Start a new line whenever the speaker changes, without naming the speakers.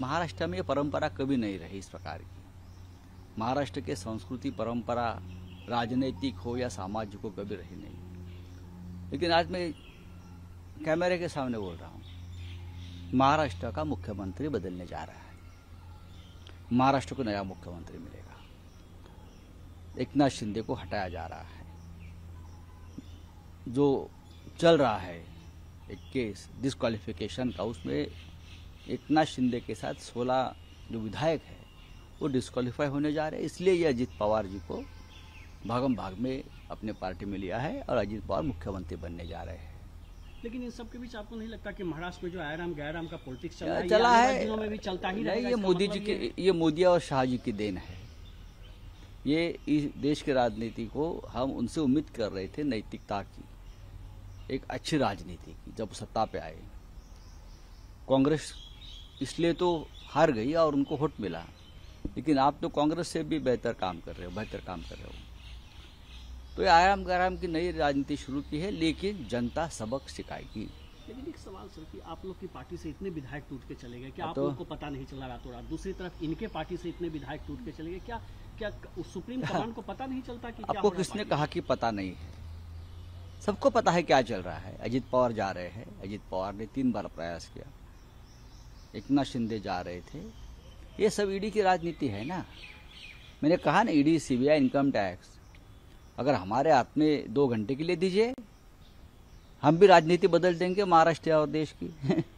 महाराष्ट्र में ये परंपरा कभी नहीं रही इस प्रकार की। महाराष्ट्र के संस्कृति, परंपरा, राजनीतिक हो या सामाजिक हो कभी रही नहीं। लेकिन आज मैं कैमरे के सामने बोल रहा हूँ, महाराष्ट्र का मुख्यमंत्री बदलने जा रहा है। महाराष्ट्र को नया मुख्यमंत्री मिलेगा। एक नाथ शिंदे को हटाया जा रहा है। जो चल रहा है, एक केस डिस्क्वालिफिकेशन का, उसमें नाथ शिंदे के साथ 16 जो विधायक है वो डिस्कालीफाई होने जा रहे हैं। इसलिए ये अजीत पवार जी को भागम भाग में अपने पार्टी में लिया है और अजीत पवार मुख्यमंत्री बनने जा रहे हैं।
लेकिन इन सब के बीच आपको नहीं लगता कि महाराष्ट्र में जो आयराम गैराम का पॉलिटिक्स चल है
चला है।
दिनों में भी चलता ही
नहीं ये मोदी जी
मतलब
की
ये-
ये मोदी और शाह जी की देन है। ये इस देश की राजनीति को हम उनसे उम्मीद कर रहे थे नैतिकता की एक अच्छी राजनीति की जब सत्ता पे आए। कांग्रेस इसलिए तो हार गई और उनको वोट मिला। लेकिन आप तो कांग्रेस से भी बेहतर काम कर रहे हो बेहतर काम कर रहे हो। तो ये आराम गराम की नई राजनीति शुरू की है लेकिन जनता सबक सिखाएगी।
लेकिन एक सवाल सर कि आप लोग की पार्टी से इतने विधायक टूट के चले गए क्या
हाँ
आप
तो-
लोग को पता नहीं चला रातों रात दूसरी तरफ़ इनके पार्टी से इतने विधायक टूट के चले गए क्या क्या सुप्रीम कमान को पता नहीं चलता कि
आपको
हो है
किसने कहा कि पता नहीं है? सबको पता है क्या चल रहा है? अजित पवार जा रहे हैं। अजीत पवार ने तीन बार प्रयास किया। एकनाथ शिंदे जा रहे थे। ये सब ईडी की राजनीति है ना? मैंने कहा ना ईडी सीबीआई इनकम टैक्स अगर हमारे हाथ में दो घंटे के लिए दीजिए, हम भी राजनीति बदल देंगे महाराष्ट्र और देश की।